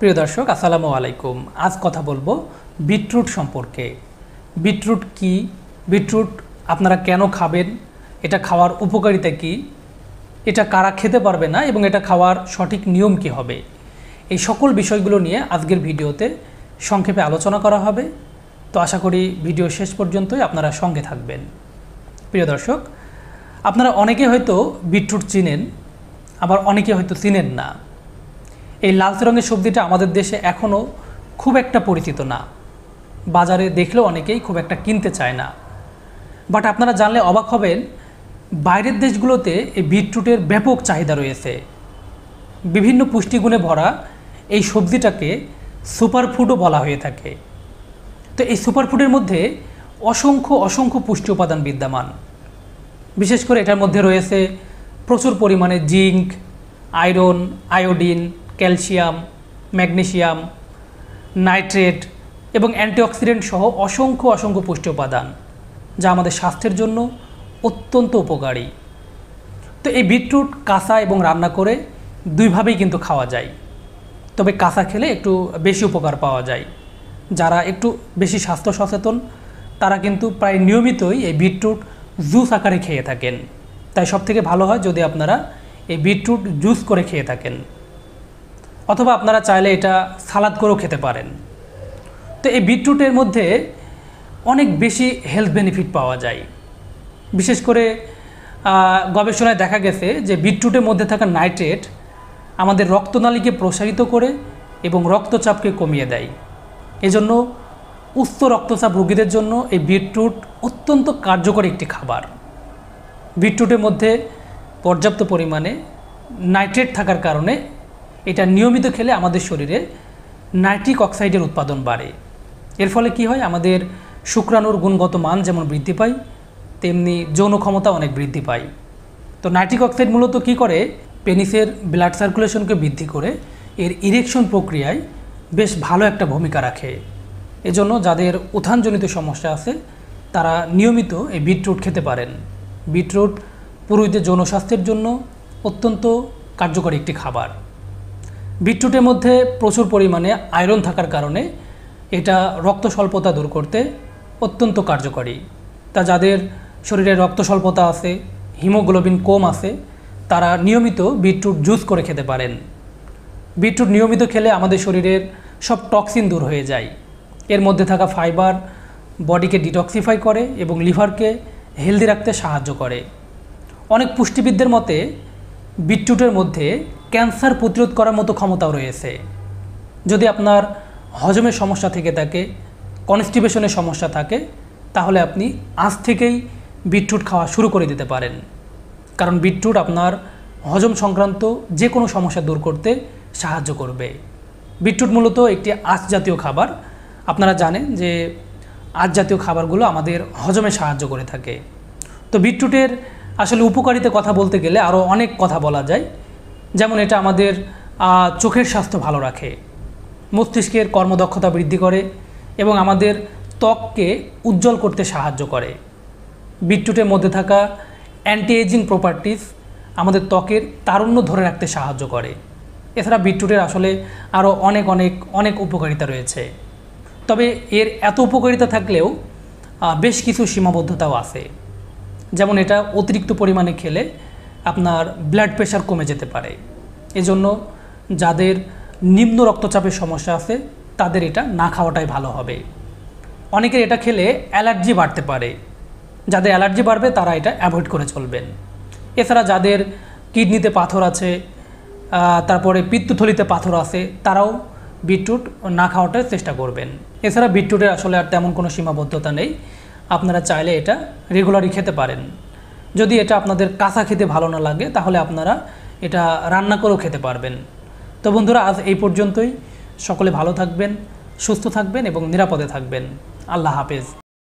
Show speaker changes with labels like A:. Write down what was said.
A: প্রিয় দর্শক, আসসালামু আলাইকুম। আজ কথা বলব বিটরুট সম্পর্কে। বিটরুট কি? বিটরুট আপনারা কেন খাবেন? এটা খাওয়ার উপকারিতা কি? এটা কারা খেতে পারবে না? এবং এটা খাওয়ার সঠিক নিয়ম কি হবে? এই সকল বিষয়গুলো নিয়ে আজকের ভিডিওতে সংক্ষেপে আলোচনা করা হবে। তো আশা করি ভিডিও শেষ পর্যন্তই আপনারা সঙ্গে থাকবেন। প্রিয় দর্শক, আপনারা অনেকে হয়তো বিটরুট চিনেন, আবার অনেকে হয়তো চিনেন না। এই লালচে রঙের সবজিটা আমাদের দেশে এখনও খুব একটা পরিচিত না। বাজারে দেখলেও অনেকেই খুব একটা কিনতে চায় না। বাট আপনারা জানলে অবাক হবেন, বাইরের দেশগুলোতে এই বিটরুটের ব্যাপক চাহিদা রয়েছে। বিভিন্ন পুষ্টিগুণে ভরা এই সবজিটাকে সুপারফুডও বলা হয়ে থাকে। তো এই সুপারফুডের মধ্যে অসংখ্য অসংখ্য পুষ্টি উপাদান বিদ্যমান। বিশেষ করে এটার মধ্যে রয়েছে প্রচুর পরিমাণে zinc, iron, iodine calcium, magnesium, nitrate এবং অ্যান্টিঅক্সিডেন্ট সহ অসংখ্য অসংখ্য পুষ্টি উপাদান, যা আমাদের স্বাস্থ্যের জন্য অত্যন্ত উপকারী। তো এই বিটরুট, কাঁচা এবং রান্না করে দুইভাবেই কিন্তু খাওয়া যায়। তবে কাঁচা খেলে একটু বেশি উপকার পাওয়া যায়। যারা একটু বেশি স্বাস্থ্য সচেতন, তারা কিন্তু প্রায় নিয়মিতই এই বিটরুট জুস আকারে খেয়ে থাকেন। তাই সবথেকে ভালো হয় যদি আপনারা এই বিটরুট জুস করে খেয়ে থাকেন। অথবা আপনারা চাইলে এটা সালাদ করেও খেতে পারেন। তো এই বিটরুটের মধ্যে অনেক বেশি হেলথ বেনিফিট পাওয়া যায়। বিশেষ করে গবেষণায় দেখা গেছে যে বিটরুটের মধ্যে থাকা নাইট্রেট আমাদের রক্তনালীকে প্রসারিত করে এবং রক্তচাপকে কমিয়ে দেয়। এজন্য উচ্চ রক্তচাপ রোগীদের জন্য এই বিটরুট অত্যন্ত কার্যকর একটি খাবার। বিটরুটের মধ্যে পর্যাপ্ত পরিমাণে নাইট্রেট থাকার কারণে এটা নিয়মিত খেলে আমাদের শরীরে নাইট্রিক অক্সাইডের উৎপাদন বাড়ে। এর ফলে কি হয়? আমাদের শুক্রাণুর গুণগত মান যেমন বৃদ্ধি পায়, তেমনি যৌন ক্ষমতা অনেক বৃদ্ধি পায়। তো নাইট্রিক অক্সাইড মূলত কি করে? পেনিসের ব্লাড সার্কুলেশনকে বৃদ্ধি করে এর ইরেকশন প্রক্রিয়ায় বেশ ভালো একটা ভূমিকা রাখে। এজন্য যাদের উত্থানজনিত সমস্যা আছে, তারা নিয়মিত এই বিটরুট খেতে পারেন। বিটরুট পুরুষদের যৌন স্বাস্থ্যের জন্য অত্যন্ত কার্যকরী একটি খাবার। বিটরুটের মধ্যে প্রচুর পরিমাণে আয়রন থাকার কারণে এটা রক্ত স্বল্পতা দূর করতে অত্যন্ত কার্যকরী। তা যাদের শরীরে রক্ত স্বল্পতা আছে, হিমোগ্লোবিন কম আছে, তারা নিয়মিত বিটরুট জুস করে খেতে পারেন। বিটরুট নিয়মিত খেলে আমাদের শরীরের সব টক্সিন দূর হয়ে যায়। এর মধ্যে থাকা ফাইবার বডিকে ডিটক্সিফাই করে এবং লিভারকে হেলদি রাখতে সাহায্য করে। অনেক পুষ্টিবিদদের মতে, বিটরুটের মধ্যে ক্যান্সার প্রতিরোধ করার মতো ক্ষমতাও রয়েছে। যদি আপনার হজমের সমস্যা থেকে থাকে কনস্টিপেশনের সমস্যা থাকে, তাহলে আপনি আজ থেকেই বিটরুট খাওয়া শুরু করে দিতে পারেন। কারণ বিটরুট আপনার হজম সংক্রান্ত যে কোনো সমস্যা দূর করতে সাহায্য করবে। বিটরুট মূলত একটি আঁশ জাতীয় খাবার। আপনারা জানেন যে আঁশ জাতীয় খাবারগুলো আমাদের হজমে সাহায্য করে থাকে। তো বিটরুটের আসলে উপকারিতা কথা বলতে গেলে আরও অনেক কথা বলা যায়। যেমন এটা আমাদের চোখের স্বাস্থ্য ভালো রাখে, মস্তিষ্কের কর্মদক্ষতা বৃদ্ধি করে এবং আমাদের ত্বককে উজ্জ্বল করতে সাহায্য করে। বিটরুটের মধ্যে থাকা অ্যান্টি এজিং প্রপার্টিস আমাদের ত্বকের তারুণ্য ধরে রাখতে সাহায্য করে। এছাড়া বিটরুটের আসলে আরও অনেক অনেক অনেক উপকারিতা রয়েছে। তবে এর এত উপকারিতা থাকলেও বেশ কিছু সীমাবদ্ধতাও আছে। যেমন এটা অতিরিক্ত পরিমাণে খেলে আপনার ব্লাড প্রেশার কমে যেতে পারে। এজন্য যাদের নিম্ন রক্তচাপের সমস্যা আছে, তাদের এটা না খাওয়াটাই ভালো হবে। অনেকের এটা খেলে অ্যালার্জি বাড়তে পারে। যাদের অ্যালার্জি বাড়বে, তারা এটা অ্যাভয়েড করে চলবেন। এছাড়া যাদের কিডনিতে পাথর আছে তারপরে পিত্তথলিতে পাথর আছে, তারাও বিটরুট না খাওয়াটার চেষ্টা করবেন। এছাড়া বিটরুটের আসলে আর তেমন কোনো সীমাবদ্ধতা নেই। আপনারা চাইলে এটা রেগুলারই খেতে পারেন। যদি এটা আপনাদের কাঁচা খেতে ভালো না লাগে, তাহলে আপনারা এটা রান্না করেও খেতে পারবেন। তো বন্ধুরা, আজ এই পর্যন্তই। সকলে ভালো থাকবেন, সুস্থ থাকবেন এবং নিরাপদে থাকবেন। আল্লাহ হাফেজ।